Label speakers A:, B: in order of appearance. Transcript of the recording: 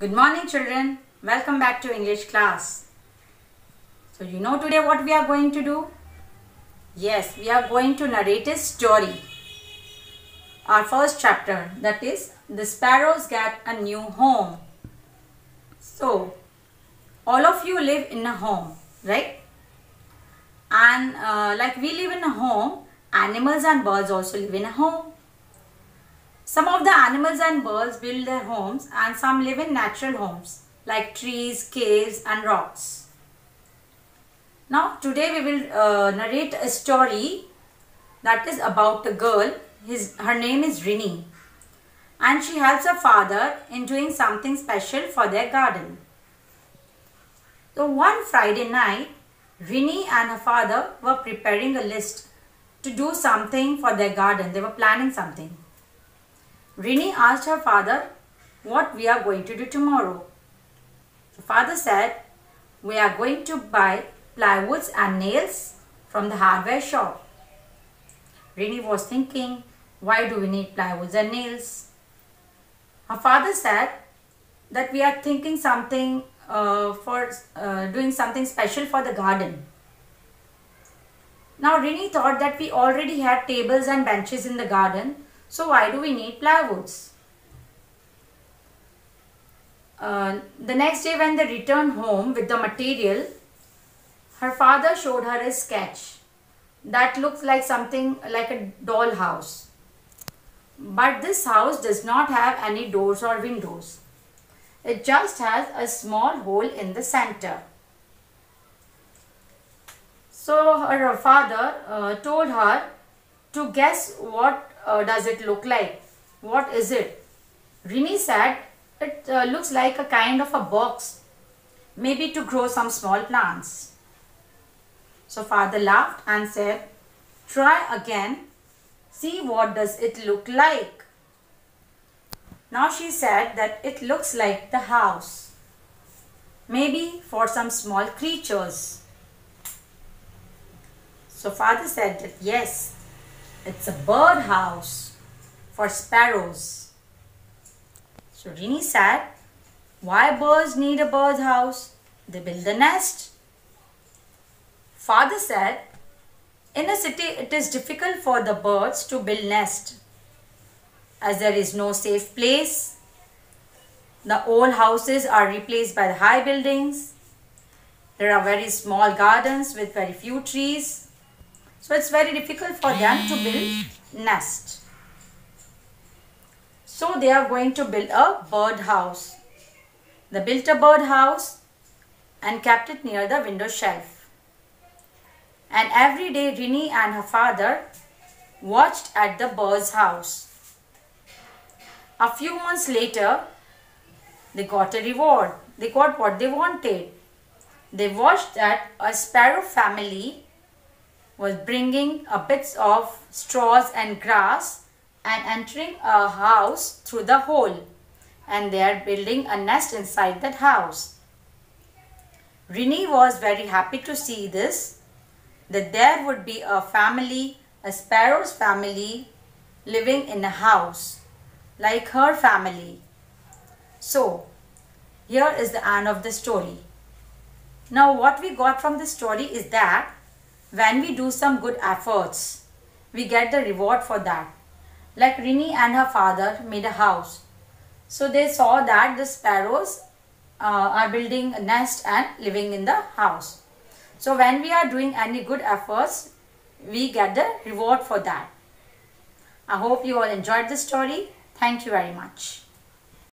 A: Good morning children. Welcome back to English class. So you know today what we are going to do? Yes, we are going to narrate a story. Our first chapter that is The Sparrows Get a New Home. So all of you live in a home, right? And uh, like we live in a home, animals and birds also live in a home. Some of the animals and birds build their homes and some live in natural homes like trees, caves and rocks. Now today we will uh, narrate a story that is about a girl. His, her name is Rini and she helps her father in doing something special for their garden. So one Friday night, Rini and her father were preparing a list to do something for their garden. They were planning something. Rini asked her father what we are going to do tomorrow. The father said, we are going to buy plywoods and nails from the hardware shop. Rini was thinking, why do we need plywoods and nails? Her father said that we are thinking something uh, for uh, doing something special for the garden. Now Rini thought that we already had tables and benches in the garden so why do we need plywoods? Uh, the next day when they returned home with the material, her father showed her a sketch that looks like something like a doll house. But this house does not have any doors or windows. It just has a small hole in the center. So her father uh, told her to guess what uh, does it look like? What is it? Rini said it uh, looks like a kind of a box, maybe to grow some small plants. So father laughed and said, try again, see what does it look like. Now she said that it looks like the house, maybe for some small creatures. So father said that yes, it's a bird house for sparrows. So Rini said, why birds need a bird house? They build a nest. Father said, in a city it is difficult for the birds to build nest as there is no safe place. The old houses are replaced by the high buildings. There are very small gardens with very few trees. So it's very difficult for them to build nest. So they are going to build a bird house. They built a bird house and kept it near the window shelf. And every day Rini and her father watched at the bird's house. A few months later, they got a reward. They got what they wanted. They watched that a sparrow family was bringing a bits of straws and grass and entering a house through the hole and they are building a nest inside that house. Rini was very happy to see this, that there would be a family, a sparrow's family living in a house like her family. So, here is the end of the story. Now what we got from the story is that when we do some good efforts, we get the reward for that. Like Rini and her father made a house. So they saw that the sparrows uh, are building a nest and living in the house. So when we are doing any good efforts, we get the reward for that. I hope you all enjoyed the story. Thank you very much.